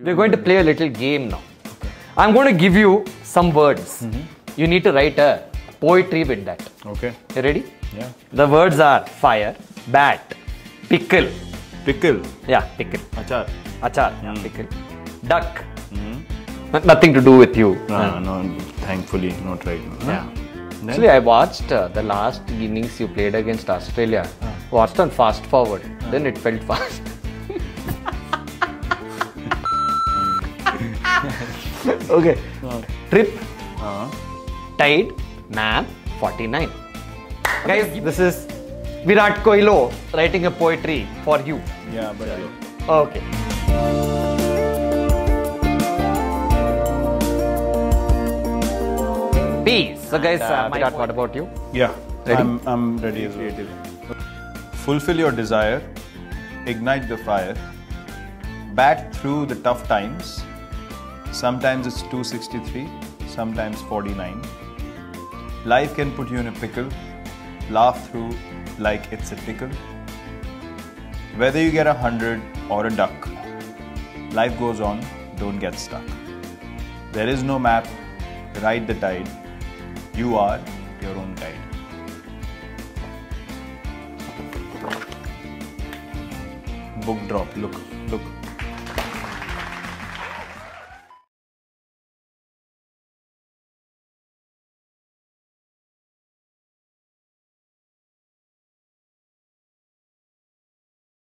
We're going to play a little game now. I'm going to give you some words. You need to write a poetry with that. Okay. You ready? Yeah. The words are fire, bat, pickle. Pickle. Yeah, pickle. Achar. Achar, yeah, hmm. pickle. Duck. Hmm. N- Nothing to do with you. No, no, no, thankfully not right now. Yeah. Then? Actually, I watched uh, the last innings you played against Australia. Ah. Watched on fast forward. Ah. Then it felt fast. okay. Trip, Uh, tide, nap, 49. Guys, this is Virat Kohli writing a poetry for you. yeah, but Okay. Peace. So, guys, uh, Virat, what about you? yeah, Ready? I'm, I'm ready as well. Fulfill your desire, ignite the fire, bat through the tough times. Sometimes it's 263, sometimes 49. Life can put you in a pickle, laugh through like it's a pickle. Whether you get a hundred or a duck, life goes on, don't get stuck. There is no map, ride the tide. You are your own guide. Book drop, look, look.